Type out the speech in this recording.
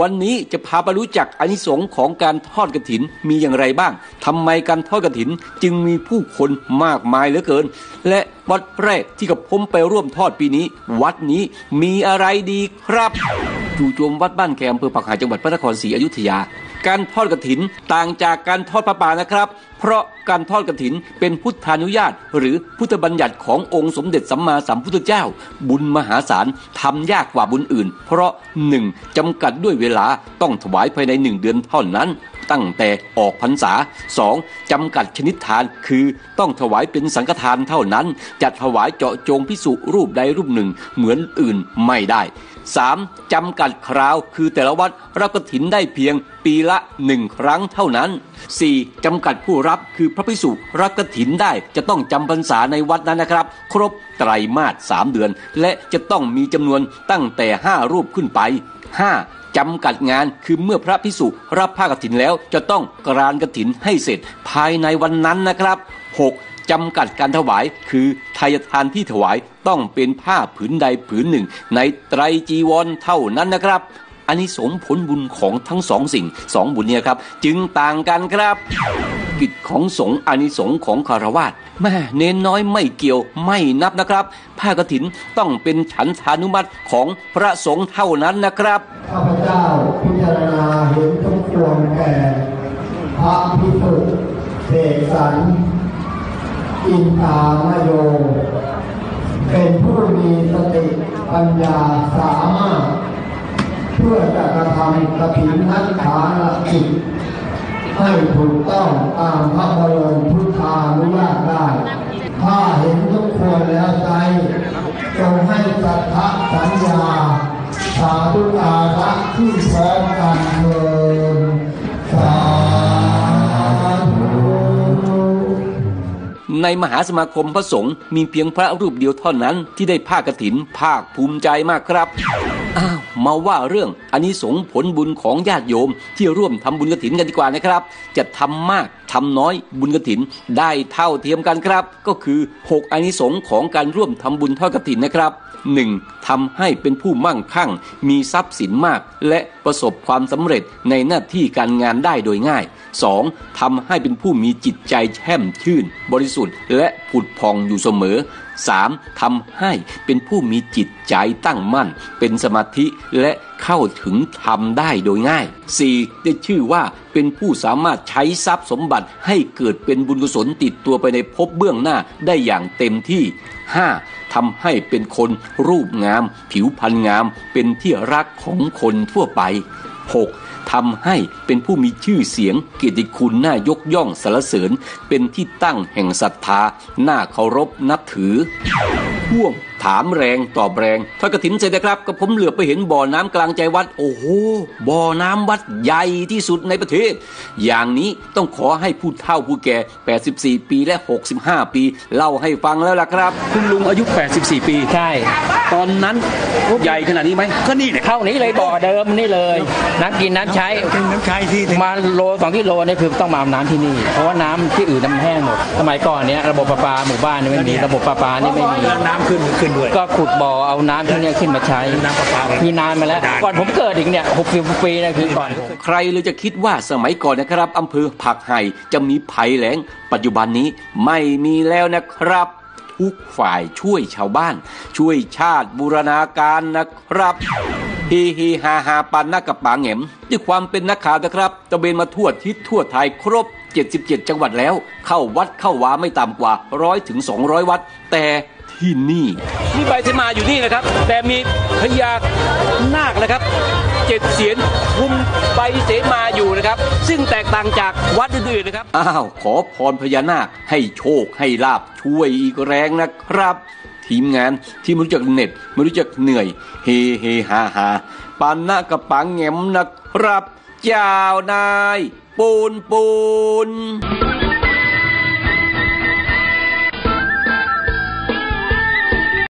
วันนี้จะพาไปรู้จักอานิสงส์ของการทอดกระถินมีอย่างไรบ้างทำไมการทอดกระถินจึงมีผู้คนมากมายเหลือเกิน และวัดแรกที่กับผมไปร่วมทอดปีนี้ วัดนี้มีอะไรดีครับจู่โจมวัดบ้านแกอำเภอปากหายจังหวัดพระนครศรีอยุธยาการทอดกระถินต่างจากการทอดพระป่านะครับ เพราะการทอดกระถินเป็นพุทธานุญาต หรือพุทธบัญญัติขององค์สมเด็จสัมมาสัมพุทธเจ้า บุญมหาศาลทำยากกว่าบุญอื่น เพราะหนึ่งจำกัดด้วยเวลาต้องถวายภายในหนึ่งเดือนเท่านั้น ตั้งแต่ออกพรรษา 2. จำกัดชนิดทานคือต้องถวายเป็นสังฆทานเท่านั้นจะถวายเจาะจงพิสุรูปใดรูปหนึ่งเหมือนอื่นไม่ได้ 3. จำกัดคราวคือแต่ละวัดรับกฐินได้เพียงปีละหนึ่งครั้งเท่านั้น 4. จำกัดผู้รับคือพระภิกษุรับกฐินได้จะต้องจำพรรษาในวัดนั้นนะครับ ครบไตรมาสสามเดือน และจะต้องมีจำนวนตั้งแต่ 5 รูปขึ้นไป 5. จำกัดงานคือเมื่อพระภิกษุรับผ้ากฐินแล้ว จะต้องกรานกฐินให้เสร็จภายในวันนั้นนะครับ 6. จำกัดการถวายคือทายทานที่ถวายต้องเป็นผ้าผืนใดผืนหนึ่ง ในไตรจีวรเท่านั้นนะครับอันนี้สงผลบุญของทั้งสองสิ่งสองบุญเนี่ยครับ จึงต่างกันครับ กิจของสงฆ์อานิสงส์ของคารวาส แม่เน้นน้อยไม่เกี่ยวไม่นับนะครับ ผ้ากฐินต้องเป็นฉันทานุมัติของพระสงฆ์เท่านั้นนะครับข้าพเจ้าพิจารณาเห็นสมควรแก่พระพิสุทธิ์เสกสรรอินตามโย เป็นผู้มีสติปัญญาสามารถ เพื่อจะกระทำกระถินนักฐานกิจให้ถูกต้องตามพระบรมพุทธานุญาตได้ ถ้าเห็นสมควรแล้วใจจง ให้สัทะสัญญา สาธุอาระที่พร้อมกันเถิดสาในมหาสมาคมพระสงฆ์มีเพียงพระรูปเดียวเท่านั้นที่ได้ผ้ากฐินภาคภูมิใจมากครับ อ้าว มาว่าเรื่องอันนี้สงผลบุญของญาติโยมที่ร่วมทำบุญกฐินกันดีกว่านะครับ จะทำมาก ทำน้อยบุญกถินได้เท่าเทียมกันครับ ก็คือ 6อานิสงส์ของการร่วมทำบุญทอดกถินนะครับ 1. ทำให้เป็นผู้มั่งคั่ง มีทรัพย์สินมาก และประสบความสำเร็จในหน้าที่การงานได้โดยง่าย 2. ทำให้เป็นผู้มีจิตใจแช่มชื่น บริสุทธิ์และผุดพองอยู่เสมอ 3. ทำให้เป็นผู้มีจิตใจตั้งมั่น เป็นสมาธิและเข้าถึงธรรมได้โดยง่าย 4. ได้ชื่อว่าเป็นผู้สามารถใช้ทรัพย์สมบัติให้เกิดเป็นบุญกุศลติดตัวไปในภพเบื้องหน้าได้อย่างเต็มที่ 5. ทำให้เป็นคนรูปงาม ผิวพรรณงาม เป็นที่รักของคนทั่วไป 6. ทำให้เป็นผู้มีชื่อเสียงเกียรติคุณน่ายกย่องสรรเสริญ เป็นที่ตั้งแห่งศรัทธาน่าเคารพนับถือพ่วง ถามแรงตอบแรงทอดกระถินเสร็จนะครับก็ผมเหลือบไปเห็นบ่อน้ำกลางใจวัด โอ้โหบ่อน้ำวัดใหญ่ที่สุดในประเทศ อย่างนี้ต้องขอให้ผู้เฒ่าผู้แก่ 84 ปีและ 65 ปีเล่าให้ฟังแล้วล่ะครับ คุณลุงอายุ 84 ปี ใช่ ตอนนั้นใหญ่ขนาดนี้ไหมก็นี่แหละเท่านี้เลยบ่อเดิมนี่เลย น้ำกินน้ำใช้เป็นน้ำชายที่มาโลสองกิโลนี่คือต้องมาเอาน้ำที่นี่ เพราะว่าน้ำที่อื่นน้ำแห้งหมดสมัยก่อนเนี้ยระบบประปาหมู่บ้านนี่ไม่มีระบบประปานี่ไม่มีน้ำขึ้นขึ้นด้วย ก็ขุดบ่อเอาน้ำที่เนี่ยขึ้นมาใช้ น้ำประปาคือนานมาแล้ว ก่อนผมเกิดอีกเนี่ยหกสิบปีนะคือก่อน ใครเลยจะคิดว่าสมัยก่อนนะครับอำเภอผักไห่จะมีภัยแล้ง ปัจจุบันนี้ไม่มีแล้วนะครับทุกฝ่ายช่วยชาวบ้าน ช่วยชาติบูรณาการนะครับฮีฮีฮาฮาปันนักกับปางแหมด้วยความเป็นนักข่าวนะครับตะเบนมาทั่วทิศทั่วไทยครบ 77 จังหวัดแล้ว เข้าวัดเข้าวาไม่ต่ำกว่าร้อยถึง200 วัด แต่ที่นี่ มีใบเสมาอยู่นี่นะครับ แต่มีพญานาคนะครับเจ็ดเสียนคุมใบเสมาอยู่นะครับ ซึ่งแตกต่างจากวัดอื่นๆนะครับ อ้าว ขอพรพญานาคให้โชคให้ลาบช่วยอีกแรงนะครับ ทีมงานที่ไม่รู้จักเหน็ดไม่รู้จักเหนื่อย เฮเฮฮาฮาปานนะกับปังแงมนะครับ เจ้านาย ปูนปูน